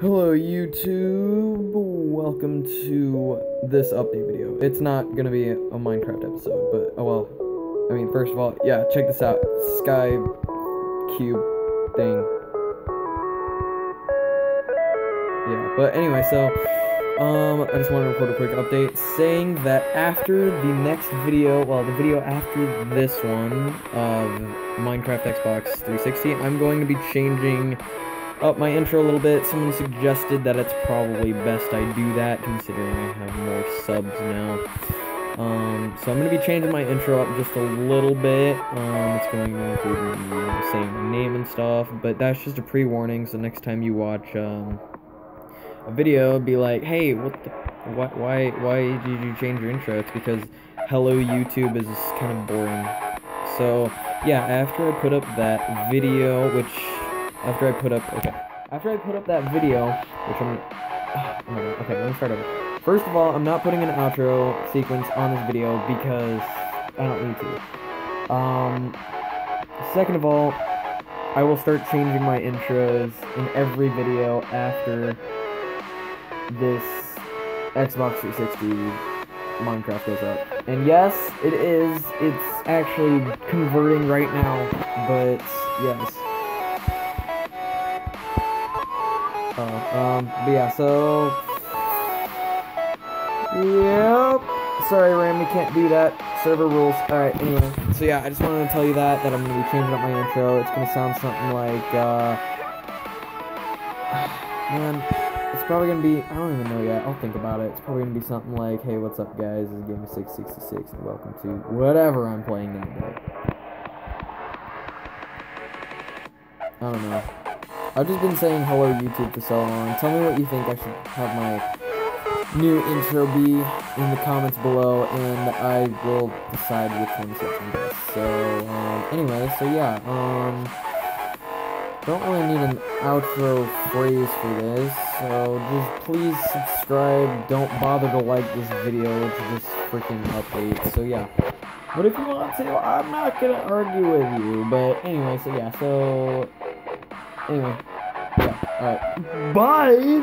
Hello YouTube, welcome to this update video. It's not gonna be a Minecraft episode, but oh well. I mean, first of all, yeah, check this out. Sky cube thing. Yeah, but anyway, so um, I just wanted to record a quick update saying that after the next video, well, the video after this one of Minecraft Xbox 360, I'm going to be changing up my intro a little bit. Someone suggested that it's probably best I do that, considering I have more subs now. Um, so I'm going to be changing my intro up just a little bit. Um, it's going to include you know, saying my name and stuff, but that's just a pre-warning, so next time you watch, um, a video, be like, hey, what the, why, why did you change your intro? It's because hello YouTube is kind of boring. So, yeah, after I put up that video, which after I put up, okay, after I put up that video, which I'm, oh my god, okay, let me start over. First of all, I'm not putting an outro sequence on this video because I don't need to. Um, second of all, I will start changing my intros in every video after this Xbox 360 Minecraft goes up. And yes, it is, it's actually converting right now, but yes. Um, but yeah, so... Yep. Sorry, Ram, we can't do that. Server rules. Alright, anyway. So yeah, I just wanted to tell you that, that I'm going to be changing up my intro. It's going to sound something like, uh... Man, it's probably going to be... I don't even know yet. I'll think about it. It's probably going to be something like, Hey, what's up, guys? This is Gamer666, and welcome to whatever I'm playing that day. I don't know. I've just been saying hello YouTube for so long. Tell me what you think I should have my new intro be in the comments below, and I will decide which one is best. So, um, anyway, so yeah, um, don't really need an outro phrase for this, so just please subscribe, don't bother to like this video, it's just freaking update, so yeah. But if you want to, I'm not gonna argue with you, but anyway, so yeah, so Anyway, alright. Bye!